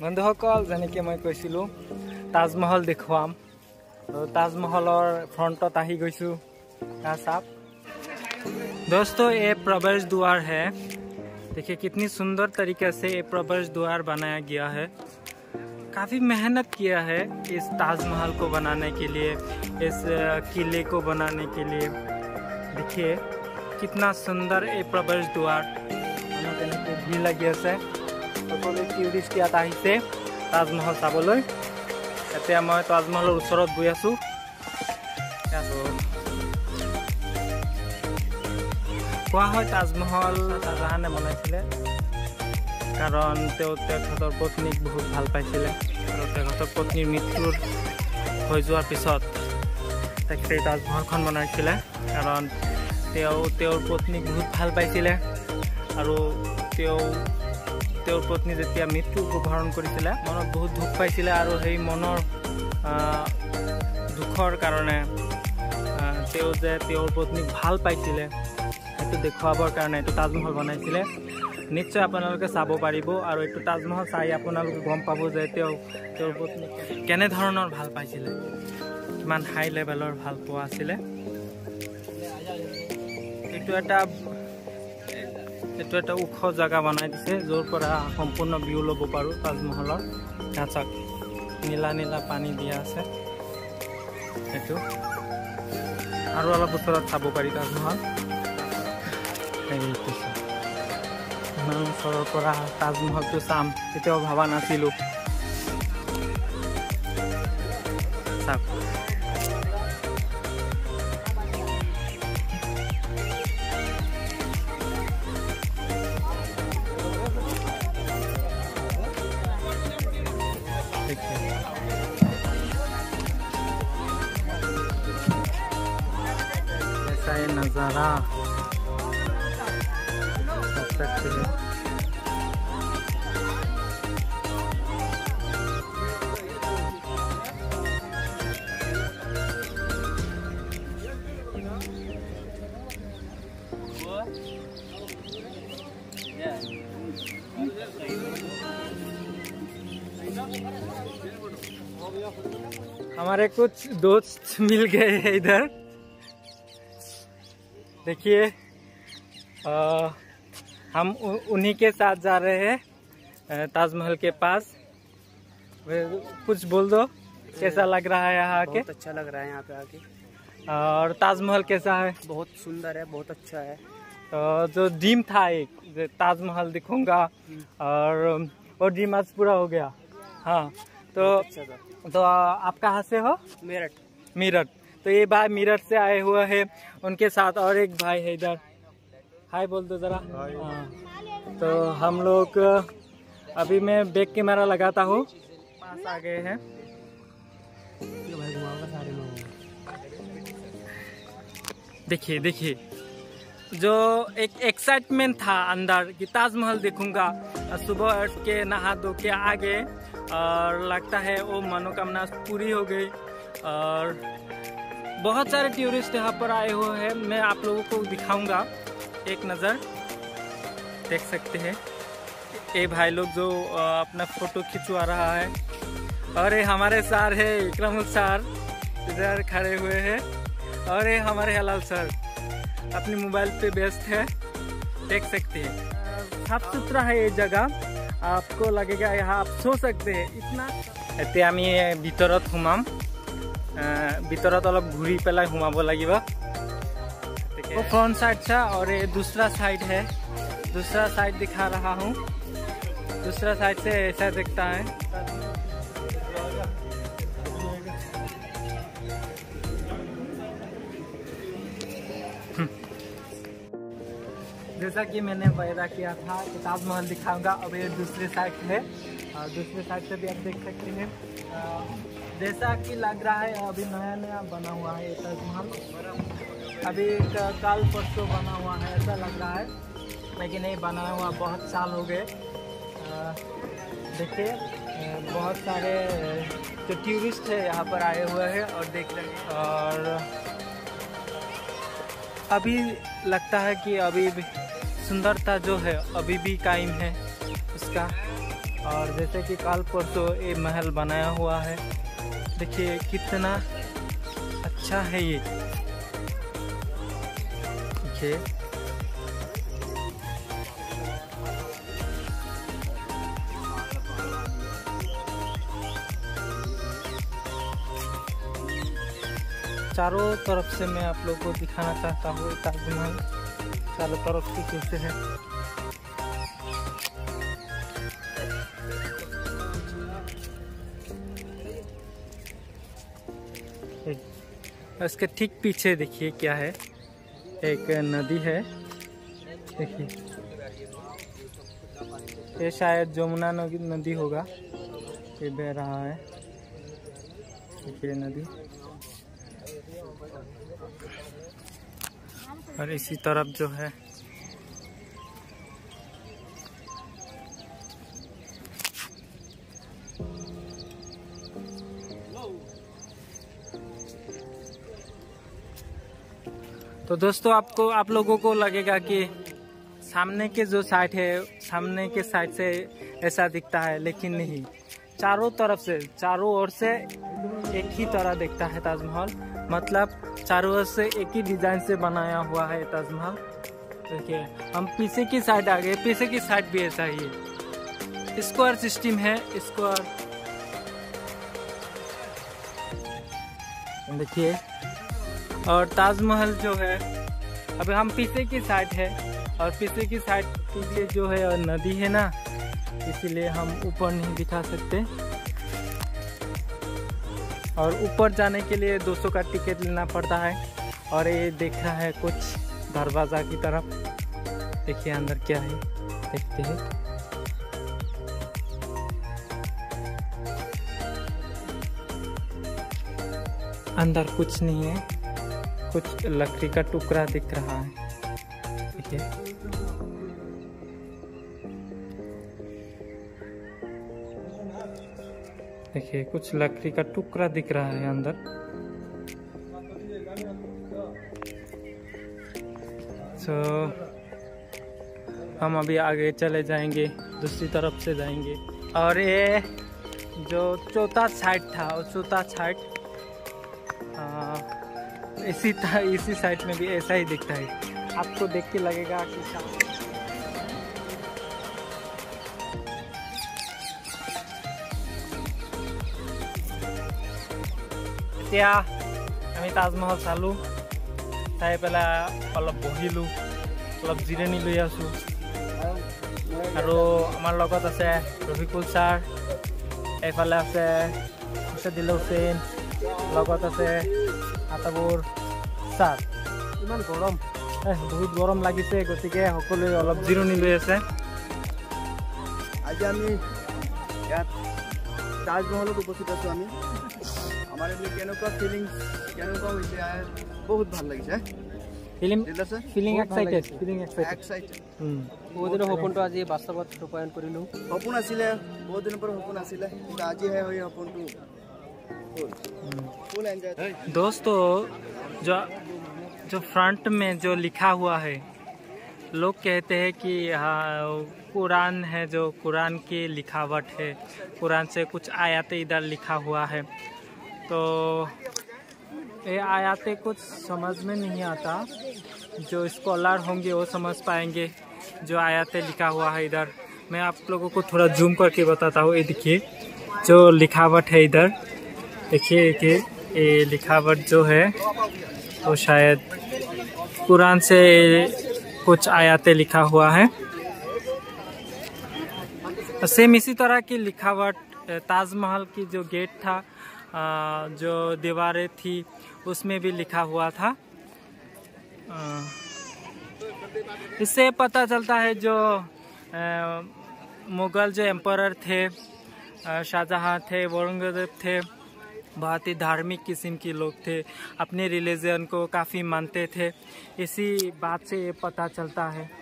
বন্ধুসকল যেনেকৈ মই কৈছিলোঁ তাজমহল দেখুৱাম আৰু তাজমহলৰ ফ্ৰণ্টত আহি গৈছোঁ यहाँ साहब दोस्तों ये प्रवेश द्वार है देखिए कितनी सुंदर तरीके से ये प्रवेश द्वार बनाया गया है काफ़ी मेहनत किया है इस ताजमहल को बनाने के लिए इस किले को बनाने के लिए देखिए कितना सुंदर ये प्रवेश द्वार ভিৰ লাগি আছে সকলো টুৰিষ্ট ইয়াত আহিছে তাজমহল চাবলৈ। এতিয়া মই তাজমহলৰ ওচৰত গৈ আছোঁ। কোৱা হয় তাজমহল চাহজাহানে বনাইছিলে কাৰণ তেওঁ তেখেতৰ পত্নীক বহুত ভাল পাইছিলে আৰু তেখেতৰ পত্নীৰ মৃত্যুৰ হৈ যোৱাৰ পিছত তেখেতে তাজমহলখন বনাইছিলে কাৰণ তেওঁ তেওঁৰ পত্নীক বহুত ভাল পাইছিলে আৰু তেওঁ তেওঁৰ পত্নী যেতিয়া মৃত্যু উপহৰণ কৰিছিলে মনত বহুত দুখ পাইছিলে আৰু সেই মনৰ দুখৰ কাৰণে তেওঁ যে তেওঁৰ পত্নীক ভাল পাইছিলে সেইটো দেখুৱাবৰ কাৰণে এইটো তাজমহল বনাইছিলে। নিশ্চয় আপোনালোকে চাব পাৰিব আৰু এইটো তাজমহল চাই আপোনালোকে গম পাব যে তেওঁ তেওঁৰ পত্নী কেনেধৰণৰ ভাল পাইছিলে কিমান হাই লেভেলৰ ভাল পোৱা আছিলে। এইটো এটা এইটো এটা ওখ জেগা বনাই দিছে য'ৰ পৰা সম্পূৰ্ণ ভিউ ল'ব পাৰোঁ তাজমহলৰ। চাওক নীলা নীলা পানী দিয়া আছে। সেইটো আৰু অলপ ওচৰত চাব পাৰি তাজমহল। ইমান ওচৰৰ পৰা তাজমহলটো চাম কেতিয়াও ভবা নাছিলোঁ। চাওক ऐसा ये नज़ारा। हमारे कुछ दोस्त मिल गए हैं इधर। देखिए हम उन्हीं के साथ जा रहे हैं ताजमहल के पास। कुछ बोल दो कैसा लग रहा है यहाँ आके? बहुत अच्छा लग रहा है यहाँ पे आके। और ताजमहल कैसा है? बहुत सुंदर है बहुत अच्छा है। तो जो ड्रीम था एक ताजमहल दिखूँगा और वो ड्रीम आज पूरा हो गया। हाँ तो अच्छा तो आप कहाँ से हो? मेरठ। मीरठ। तो ये भाई मीरठ से आए हुए हैं। उनके साथ और एक भाई है इधर। हाय बोल दो जरा। हाँ। तो हम लोग अभी मैं बैक कैमरा लगाता हूँ। पास आ गए हैं। लोगों देखिए देखिए। जो एक एक्साइटमेंट था अंदर कि ताजमहल देखूँगा। सुबह उठ के नहा धो के आ गए और लगता है वो मनोकामना पूरी हो गई। और बहुत सारे टूरिस्ट यहाँ पर आए हुए हैं मैं आप लोगों को दिखाऊंगा एक नज़र देख सकते हैं ये भाई लोग जो अपना फोटो खिंचवा रहा है और ये हमारे सर है इकरामुल सर इधर खड़े हुए हैं और ये हमारे हलाल सर अपनी मोबाइल पे व्यस्त है देख सकते हैं साफ सुथरा है ये जगह आपको लगेगा यहाँ आप सो सकते हैं इतना এতিয়া আমি ভিতৰত সোমাম ভিতৰত অলপ ঘূৰি পেলাই সোমাব লাগিব वो फ्रंट साइड था और ये दूसरा साइड है दूसरा साइड दिखा रहा हूँ दूसरा साइड से ऐसा दिखता है जैसा कि मैंने वायदा किया था कि ताजमहल दिखाऊंगा अब ये दूसरे साइड है और दूसरे साइड से भी आप देख सकते हैं जैसा कि लग रहा है, अभी नया नया बना हुआ है ताजमहल। अभी कल परसों बना हुआ है, ऐसा लग रहा है। लेकिन नहीं, बना हुआ बहुत साल हो गए। देखिए बहुत सारे, जो टूरिस्ट है, यहाँ पर आए हुए हैं और देख रहे और अभी लगता है कि अभी भी सुंदरता जो है, अभी भी कायम है उसका। और जैसे कि कल परसों ये महल बनाया हुआ है। देखिए, कितना अच्छा है ये। देखिए। चारों तरफ़ से मैं आप लोग को दिखाना चाहता हूँ ताजमहल। चारों तरफ़ से कैसे है। उसके ठीक पीछे देखिए क्या है। एक नदी है। देखिए। ये शायद जमुना नदी होगा। ये बह रहा है। देखिए नदी। और इसी तरफ़ जो है तो दोस्तों, आपको, आप लोगों को लगेगा कि सामने के जो साइड है, सामने के साइड से ऐसा दिखता है, लेकिन नहीं। चारों तरफ़ से, चारों ओर से एक ही तरह दिखता है ताजमहल। मतलब चारों ओर से एक ही डिज़ाइन से बनाया हुआ है ताजमहल। देखिए, हम पीछे की साइड आ गए। पीछे की साइड भी ऐसा ही है। स्क्वायर सिस्टम है स्क्वायर देखिए और ताजमहल जो है अब हम पीछे की साइड है और पीछे की साइड के लिए जो है, और नदी है ना, इसीलिए हम ऊपर नहीं दिखा सकते। और ऊपर जाने के लिए 200 का टिकट लेना पड़ता है। और ये देख है कुछ दरवाज़ा की तरफ़। देखिए अंदर क्या है, देखते हैं। अंदर कुछ नहीं है। कुछ लकड़ी का टुकड़ा दिख रहा है। देखिए देखिए, कुछ लकड़ी का टुकड़ा दिख रहा है अंदर। तो हम अभी आगे चले जाएँगे, दूसरी तरफ़ से जाएँगे। और ये जो चौथा साइड था, वो चौथा साइड इसी था इसी साइड में भी ऐसा ही दिखता है आपको देख के लगेगा कि सा- এতিয়া আমি তাজমহল চালোঁ চাই পেলাই অলপ বহিলোঁ অলপ জিৰণি লৈ আছোঁ আৰু আমাৰ লগত আছে ৰফিকুল ছাৰ এইফালে আছে হুছেদিল হুছেইন লগত আছে আটাবোৰ ছাৰ ইমান গৰম। এহ, বহুত গৰম লাগিছে গতিকে সকলোৱে অলপ জিৰণি লৈ আছে। আজি আমি ইয়াত তাজমহলত উপস্থিত আছোঁ আমি। আমাৰ এইবিলাক কেনেকুৱা ফিলিংছ কেনেকুৱা হৈছে বহুত ভাল লাগিছে। ফিলিম ঠিক আছে ফিলিং বহুত ভাল এক্সাইটেড লাগিছে। Feeling excited Excited। বহুত দিনৰ সপোনটো আজি বাস্তৱত ৰূপায়ণ কৰিলোঁ। সপোন আছিলে বহুত দিনৰ পৰা সপোন আছিলে কিন্তু আজিহে সেই সপোনটো ফুল दोस्तों, जो जो फ्रंट में जो लिखा हुआ है, लोग कहते हैं कि हाँ कुरान है जो कुरान की लिखावट है। कुरान से कुछ आयातें इधर लिखा हुआ है। तो ये आयातें कुछ समझ में नहीं आता। जो स्कॉलर होंगे, वो समझ पाएँगे जो आयातें लिखा हुआ है इधर। मैं आप लोगों को थोड़ा जूम करके बताता हूँ। ये देखिए, जो लिखावट है इधर। देखिए कि ये लिखावट जो है, वो शायद कुरान से कुछ आयातें लिखा हुआ है। सेम इसी तरह की लिखावट ताजमहल की जो गेट था जो दीवारें थी, उसमें भी लिखा हुआ था। इससे पता चलता है जो मुगल जो एम्पर थे शाहजहाँ थे, औरंगज़ेब थे बहुत ही धार्मिक किस्म के लोग थे, अपने रिलीजन को काफ़ी मानते थे। इसी बात से ये पता चलता है।